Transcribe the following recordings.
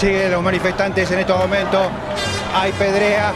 Siguen los manifestantes en estos momentos. Hay pedrea.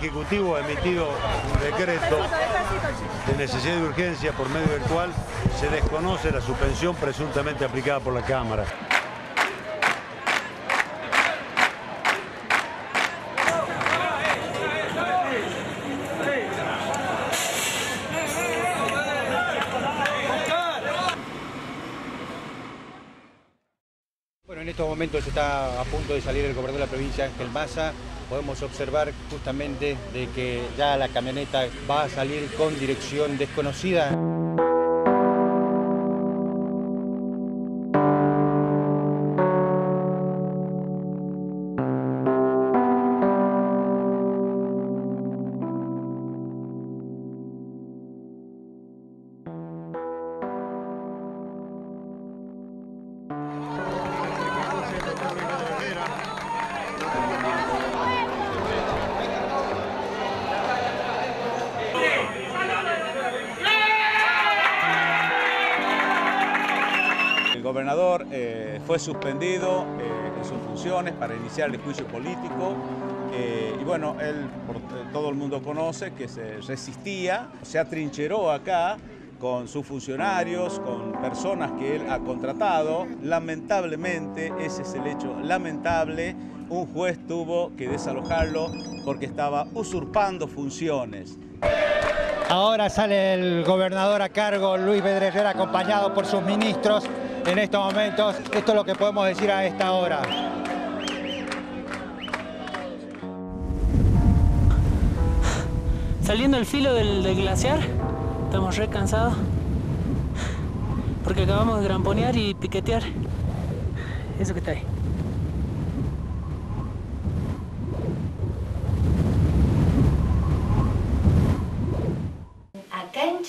Ejecutivo ha emitido un decreto de necesidad de urgencia por medio del cual se desconoce la suspensión presuntamente aplicada por la Cámara. En estos momentos está a punto de salir el gobernador de la provincia, Ángel Maza. Podemos observar justamente de que ya la camioneta va a salir con dirección desconocida. Eh, fue suspendido eh, en sus funciones para iniciar el juicio político eh, y bueno, él, todo el mundo conoce que se resistía, se atrincheró acá con sus funcionarios, con personas que él ha contratado. Lamentablemente, ese es el hecho lamentable, un juez tuvo que desalojarlo porque estaba usurpando funciones. Ahora sale el gobernador a cargo, Luis Bedreguer, acompañado por sus ministros en estos momentos. Esto es lo que podemos decir a esta hora. Saliendo al filo del, del glaciar, estamos re cansados. Porque acabamos de gramponear y piquetear. Eso que está ahí. Acá en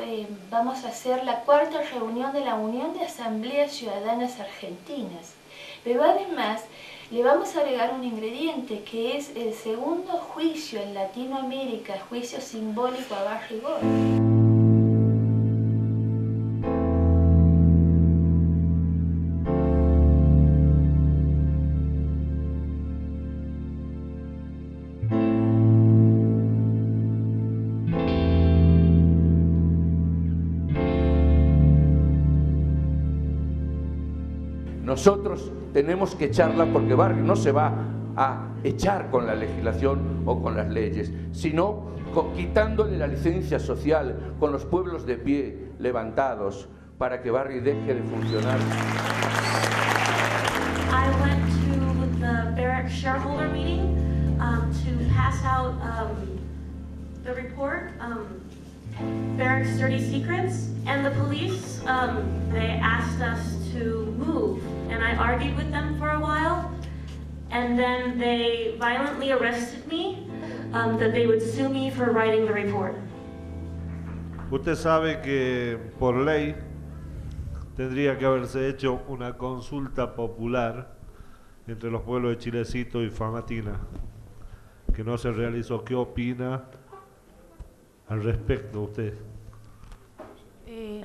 Eh, vamos a hacer la cuarta reunión de la Unión de Asambleas Ciudadanas Argentinas. Pero además le vamos a agregar un ingrediente que es el segundo juicio en Latinoamérica, juicio simbólico a Barrigor. Nosotros tenemos que echarla porque Barrio no se va a echar con la legislación o con las leyes, sino quitándole la licencia social con los pueblos de pie levantados para que Barrio deje de funcionar. I went to the Barrett shareholder meeting um, to pass out um, the report, um, Barrett's Dirty Secrets, and the police, um, they asked us to move, and I argued with them for a while, and then they violently arrested me, um, that they would sue me for writing the report. Usted sabe que por ley tendría que haberse hecho una consulta popular entre los pueblos de Chilecito y Famatina, que no se realizó. ¿Qué opina al respecto usted? Eh,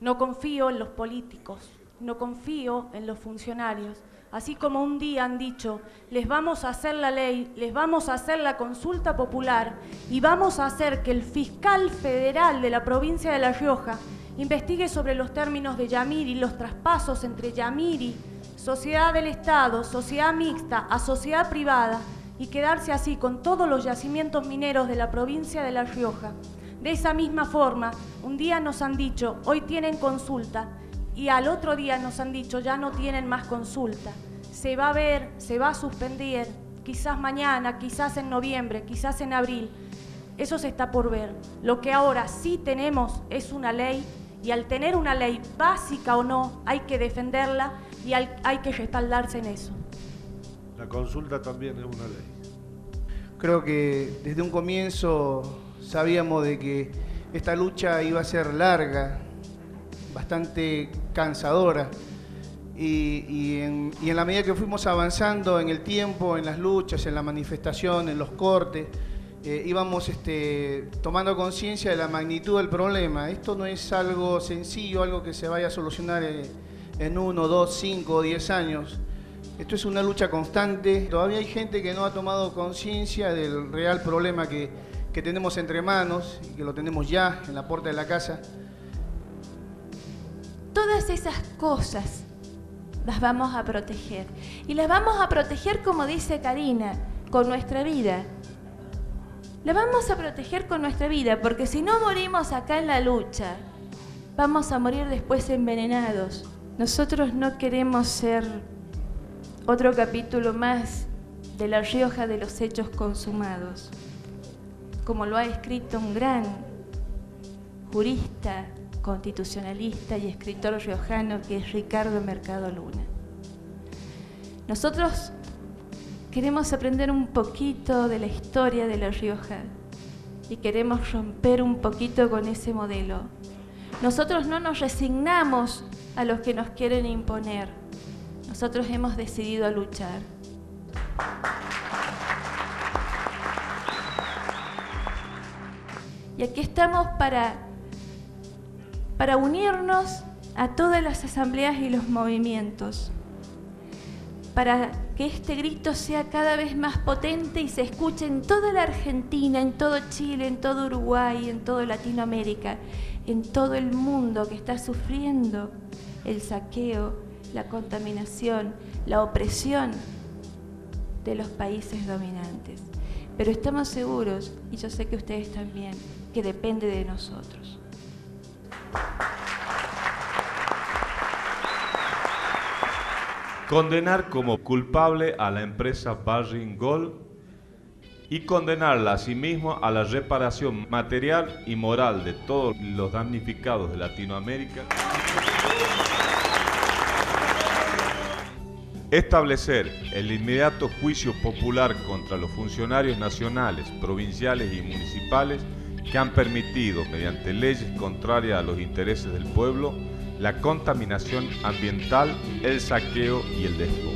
no confío en los políticos, no confío en los funcionarios. Así como un día han dicho, les vamos a hacer la ley, les vamos a hacer la consulta popular y vamos a hacer que el fiscal federal de la provincia de La Rioja investigue sobre los términos de Yamiri, los traspasos entre Yamiri, sociedad del Estado, sociedad mixta, a sociedad privada y quedarse así con todos los yacimientos mineros de la provincia de La Rioja. De esa misma forma, un día nos han dicho, hoy tienen consulta, y al otro día nos han dicho, ya no tienen más consulta. Se va a ver, se va a suspender quizás mañana, quizás en noviembre, quizás en abril. Eso se está por ver. Lo que ahora sí tenemos es una ley y al tener una ley básica o no, hay que defenderla y hay que respaldarse en eso. La consulta también es una ley. Creo que desde un comienzo sabíamos de que esta lucha iba a ser larga, bastante cansadora. Y, en, la medida que fuimos avanzando en el tiempo, en las luchas, en la manifestación, en los cortes, eh, íbamos este, tomando conciencia de la magnitud del problema. Esto no es algo sencillo, algo que se vaya a solucionar en, en uno, dos, cinco o diez años. Esto es una lucha constante. Todavía hay gente que no ha tomado conciencia del real problema que, que tenemos entre manos y que lo tenemos ya en la puerta de la casa. Todas esas cosas las vamos a proteger. Y las vamos a proteger, como dice Karina, con nuestra vida. Las vamos a proteger con nuestra vida, porque si no morimos acá en la lucha, vamos a morir después envenenados. Nosotros no queremos ser otro capítulo más de La Rioja de los hechos consumados, como lo ha escrito un gran jurista constitucionalista y escritor riojano que es Ricardo Mercado Luna. Nosotros queremos aprender un poquito de la historia de La Rioja y queremos romper un poquito con ese modelo. Nosotros no nos resignamos a los que nos quieren imponer. Nosotros hemos decidido luchar. Y aquí estamos para para unirnos a todas las asambleas y los movimientos, para que este grito sea cada vez más potente y se escuche en toda la Argentina, en todo Chile, en todo Uruguay, en toda Latinoamérica, en todo el mundo que está sufriendo el saqueo, la contaminación, la opresión de los países dominantes. Pero estamos seguros, y yo sé que ustedes también, que depende de nosotros. Condenar como culpable a la empresa Barring Gold y condenarla asimismo a la reparación material y moral de todos los damnificados de Latinoamérica. Establecer el inmediato juicio popular contra los funcionarios nacionales, provinciales y municipales que han permitido, mediante leyes contrarias a los intereses del pueblo, la contaminación ambiental, el saqueo y el despojo.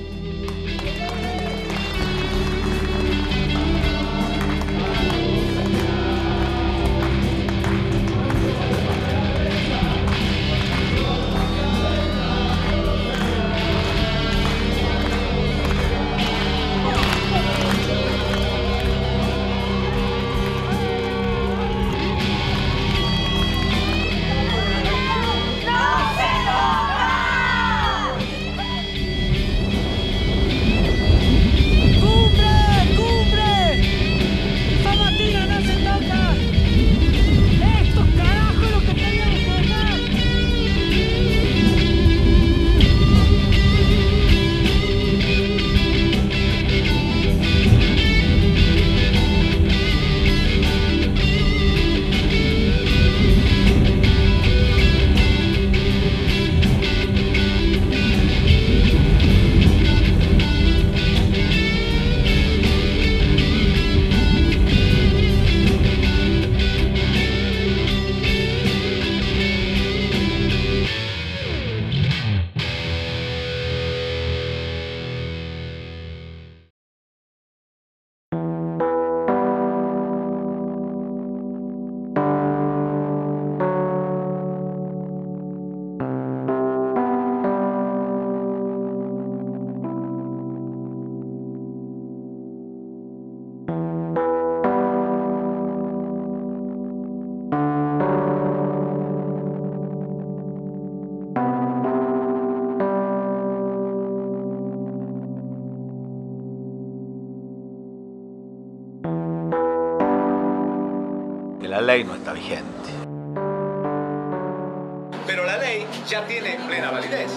Ley no está vigente. Pero la ley ya tiene plena validez.